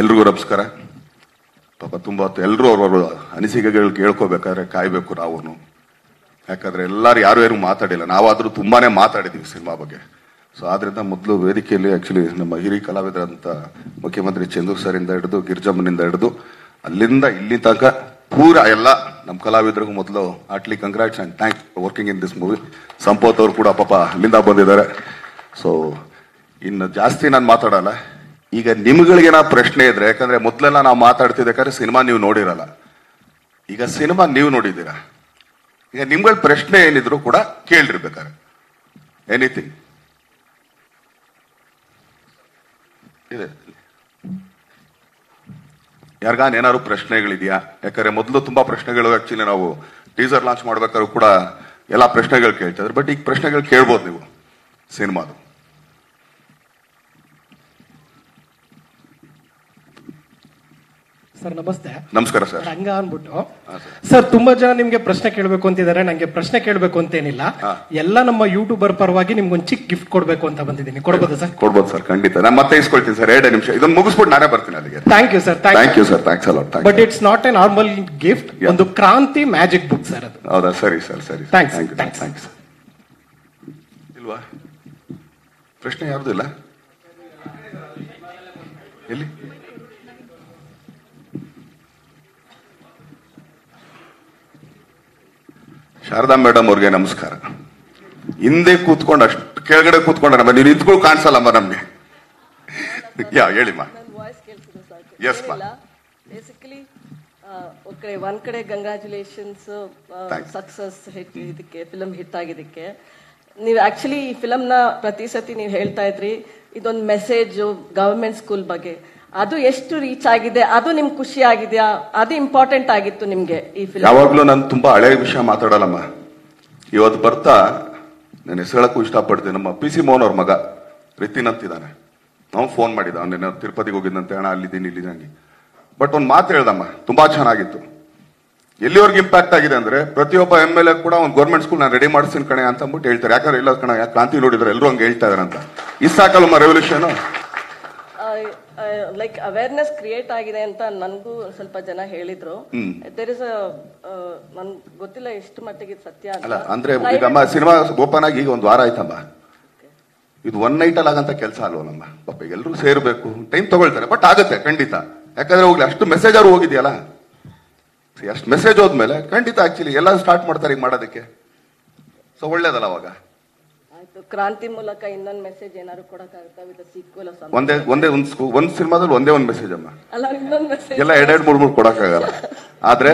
ಎಲ್ರಿಗೂ ನಮಸ್ಕಾರ. ಪಾಪ ತುಂಬ ಎಲ್ಲರೂ ಅವ್ರವ್ರ ಅನಿಸಿಕೆಗಳು ಕೇಳ್ಕೋಬೇಕಾದ್ರೆ ಕಾಯಬೇಕು ನಾವು ಯಾಕಂದ್ರೆ ಎಲ್ಲರೂ ಯಾರು ಯಾರು ಮಾತಾಡಿಲ್ಲ. ನಾವಾದರೂ ತುಂಬಾನೇ ಮಾತಾಡಿದ್ದೀವಿ ಸಿನಿಮಾ ಬಗ್ಗೆ. ಸೊ ಆದ್ರಿಂದ ಮೊದಲು ವೇದಿಕೆಯಲ್ಲಿ ಆಕ್ಚುಲಿ ನಮ್ಮ ಹಿರಿಯ ಕಲಾವಿದರಂತ ಮುಖ್ಯಮಂತ್ರಿ ಚಂದ್ರು ಸರ್ ಇಂದ ಹಿಡಿದು ಗಿರ್ಜಮ್ಮನಿಂದ ಹಿಡಿದು ಅಲ್ಲಿಂದ ಇಲ್ಲಿ ತನಕ ಪೂರ ಎಲ್ಲ ನಮ್ಮ ಕಲಾವಿದರಿಗೂ ಮೊದಲು Atlee congrats and thank working in this movie Sampath ಅವರು ಕೂಡ ಪಾಪ ಅಲ್ಲಿಂದ ಬಂದಿದ್ದಾರೆ. ಸೊ ಇನ್ನು ಜಾಸ್ತಿ ನಾನು ಮಾತಾಡಲ್ಲ. ಈಗ ನಿಮ್ಗಳಿಗೇನ ಪ್ರಶ್ನೆ ಇದ್ರೆ, ಯಾಕಂದ್ರೆ ಮೊದಲೆಲ್ಲ ನಾವು ಮಾತಾಡ್ತಿದ್ದೇಕಾದ್ರೆ ಸಿನಿಮಾ ನೀವು ನೋಡಿರಲ್ಲ. ಈಗ ಸಿನಿಮಾ ನೀವು ನೋಡಿದ್ದೀರಾ? ಈಗ ನಿಮ್ಗಳ ಪ್ರಶ್ನೆ ಏನಿದ್ರು ಕೂಡ ಕೇಳಿರ್ಬೇಕಾರೆ. ಎನಿಥಿಂಗ್ ಇದೆ. ಯಾರಿಗಾನ ಏನಾದ್ರು ಪ್ರಶ್ನೆಗಳಿದೆಯಾ? ಯಾಕಂದ್ರೆ ಮೊದಲು ತುಂಬಾ ಪ್ರಶ್ನೆಗಳು ಆಕ್ಚುಲಿ ನಾವು ಟೀಸರ್ ಲಾಂಚ್ ಮಾಡ್ಬೇಕಾದ್ರೂ ಕೂಡ ಎಲ್ಲಾ ಪ್ರಶ್ನೆಗಳು ಕೇಳ್ತಿದ್ರು ಬಟ್ ಈಗ ಪ್ರಶ್ನೆಗಳು ಕೇಳ್ಬೋದು ನೀವು ಸಿನಿಮಾದು. ಸರ್ ನಮಸ್ತೆ. ನಮಸ್ಕಾರ ಸರ್. ಹಂಗ ಅನ್ಬಿಟ್ಟು ಸರ್. ತುಂಬಾ ಜನ ನಿಮ್ಗೆ ಪ್ರಶ್ನೆ ಕೇಳಬೇಕು ಅಂತಿದ್ದಾರೆ. ನಂಗೆ ಪ್ರಶ್ನೆ ಕೇಳಬೇಕು ಅಂತೇನಿಲ್ಲ. ಏನಿಲ್ಲ ಎಲ್ಲ ನಮ್ಮ ಯೂಟ್ಯೂಬರ್ ಪರವಾಗಿ ನಿಮ್ಗೊಂದು ಚಿಕ್ಕ ಗಿಫ್ಟ್ ಕೊಡ್ಬೇಕು ಅಂತ ಬಂದಿದ್ದೀನಿ. ಕೊಡ್ಬೋದಾ ಸರ್? ಕೊಡ್ಬೋದು ಸರ್ ಖಂಡಿತ. ನಾನು ಮತ್ತೆ ಇಸ್ಕೊಳ್ತೀನಿ ಸರ್ ಎರಡೇ ನಿಮಿಷ. ಇದನ್ನ ಮುಗಿಸ್ಬಿಟ್ಟು ನಾನೇ ಬರ್ತೀನಿ ಅಲ್ಲಿಗೆ. Thank you sir thank you sir thanks a lot thank but it's not a normal gift ಒಂದು ಕ್ರಾಂತಿ ಮ್ಯಾಜಿಕ್ ಬುಕ್ ಸರ್ ಅದು. ಹೌದಾ? ಸರಿ ಸರ್ ಸರಿ ಥ್ಯಾಂಕ್ಸ್. ಥ್ಯಾಂಕ್ಸ್ ಇಲ್ವಾ? ಪ್ರಶ್ನೆ ಯಾರ್ದು ಇಲ್ಲ? ಎಲ್ಲಿ? ಶಾರದಾ ಮೇಡಮ್ ಅವ್ರಿಗೆ ನಮಸ್ಕಾರ. ಹಿಂದೆ ಕೂತ್ಕೊಂಡು ಅಷ್ಟು ಕೆಳಗಡೆ ಕೂತ್ಕೊಂಡ ನಮ್ಮ ನೀವು ನಿಂತ್ಕೊಂಡು ಕಾಣಿಸಲ್ಲಮ್ಮ ನಮ್ಗೆ. ಯಾ ಹೇಳಿಮ್ಮ Yes, ma'am. ಬೇಸಿಕಲಿ ಕಡೆ ಒಂದ್ ಕಡೆ ಕಂಗ್ರ್ಯಾಚುಲೇಷನ್ಸ್ Thanks. ಸಕ್ಸಸ್ ಹಿಟ್ ಇದಕ್ಕೆ ಫಿಲಮ್ ಹಿಟ್ ಆಗಿದ್ದಕ್ಕೆ. ನೀವು ಆಕ್ಚುಲಿ ಈ ಫಿಲಮ್ನ ಪ್ರತಿ ಸತಿ ನೀವು ಹೇಳ್ತಾ ಇದ್ರಿ ಇದೊಂದು ಮೆಸೇಜ್ ಗವರ್ಮೆಂಟ್ ಸ್ಕೂಲ್ ಬಗ್ಗೆ. ಅದು ಎಷ್ಟು ರೀಚ್ ಆಗಿದೆ, ಅದು ನಿಮ್ ಖುಷಿ ಆಗಿದೆಯಾ ಅದು ಇಂಪಾರ್ಟೆಂಟ್ ಆಗಿತ್ತು ನಿಮ್ಗೆ ಈ ಫಿಲ್ಮ್ ಯಾವಾಗ್ಲೂ ನಾನು ತುಂಬಾ ಹಳೆ ವಿಷಯ ಮಾತಾಡಲ್ಲಮ್ಮ. ಇವತ್ತು ಬರ್ತಾ ನಾನು ಹೆಸರು ಹೇಳಕ್ಕೂ ಇಷ್ಟಪಡ್ತೀನಿ. ನಮ್ಮ ಪಿ ಸಿ ಮೋಹನ್ ಅವ್ರ ಮಗ, ರಿತಿನ್ ಅಂತಿದ್ದಾನೆ ನಾವು ಫೋನ್ ಮಾಡಿದ ಅವನೇನೋ ತಿರುಪತಿಗೆ ಹೋಗಿದ್ದಂತೆ, ಅಣ್ಣ ಅಲ್ಲಿದ್ದೀನಿ ಇಲ್ಲಿದ್ದೀನಿ ಬಟ್ ಒಂದು ಮಾತು ಹೇಳ್ದಮ್ಮ, ತುಂಬಾ ಚೆನ್ನಾಗಿತ್ತು. ಎಲ್ಲಿವರೆಗೆ ಇಂಪ್ಯಾಕ್ಟ್ ಆಗಿದೆ ಅಂದ್ರೆ, ಪ್ರತಿಯೊಬ್ಬ ಎಂ ಎಲ್ ಎ ಕೂಡ ಒಂದು ಗೌರ್ಮೆಂಟ್ ಸ್ಕೂಲ್ ನಾನು ರೆಡಿ ಮಾಡಿಸ್ತೀನಿ ಕಣೆ ಅಂತ ಅಂದ್ಬಿಟ್ಟು ಹೇಳ್ತಾರೆ. ಯಾಕಂದ್ರೆ ಇಲ್ಲ ಕಣ, ಕ್ರಾಂತಿ ನೋಡಿದ್ರೆ ಎಲ್ಲರೂ ಹಂಗೆ ಹೇಳ್ತಾ ಇದಾರೆ ಅಂತ. ಇಸ್ಸಾಕಲ್ಮ ರೆವಲ್ಯೂಷನ್ ಲೈಕ್ ಅವೇರ್ನೆಸ್ ಕ್ರಿಯೇಟ್ ಆಗಿದೆ ಅಂತ ನನಗೂ ಸ್ವಲ್ಪ ಜನ ಹೇಳಿದ್ರು. ದೇರ್ ಇಸ್ ನನ್ ಗೊತ್ತಿಲ್ಲ ಎಷ್ಟು ಮಟ್ಟಿಗೆ ಇದು ಸತ್ಯ ಅಲ್ಲ ಅಂದ್ರೆ ನಮ್ಮ ಸಿನಿಮಾ ಓಪನ್ ಆಗಿ ಈಗ ಒಂದು ವಾರ ಆಯ್ತಮ್ಮ ಇದು ಒನ್ ನೈಟ್ ಅಲ್ಲಿ ಆಗಂತ ಕೆಲಸ ಅಲ್ವಲ್ಲಮ್ಮ ಪಾಪ ಎಲ್ಲರೂ ಸೇರ್ಬೇಕು. ಟೈಮ್ ತಗೊಳ್ತಾರೆ ಬಟ್ ಆಗುತ್ತೆ ಖಂಡಿತ. ಯಾಕಂದ್ರೆ ಹೋಗ್ಲಿ ಅಷ್ಟು ಮೆಸೇಜ್ ಅವ್ರು ಹೋಗಿದೆಯಲ್ಲ? ಅಷ್ಟು ಮೆಸೇಜ್ ಹೋದ್ಮೇಲೆ ಖಂಡಿತ ಆಕ್ಚುಲಿ ಎಲ್ಲ ಸ್ಟಾರ್ಟ್ ಮಾಡ್ತಾರೆ ಈಗ ಮಾಡೋದಕ್ಕೆ. ಸೊ ಒಳ್ಳೇದಲ್ಲ ಅವಾಗ? ಆಯ್ತು. ಕ್ರಾಂತಿ ಮೂಲಕ ಇನ್ನೊಂದು ಮೆಸೇಜ್ ಏನಾದ್ರು ಕೊಡಕ್ಕಾಗುತ್ತಾ ವಿತ್ ಸೀಕ್ವಲ್ ಒಂದೇ ಒಂದೇ ಒಂದ್ ಸ್ಕೂ ಒಂದ್ ಸಿನಿಮಾದಲ್ಲಿ ಒಂದೇ ಒಂದ್ ಮೆಸೇಜ್ ಅಮ್ಮ. ಅಲ್ಲ ಇನ್ನೊಂದು ಮೆಸೇಜ್ ಎಲ್ಲ ಎರಡೆರಡು ಮೂರ್ ಮೂರು ಕೊಡಕ್ಕಾಗಲ್ಲ. ಆದ್ರೆ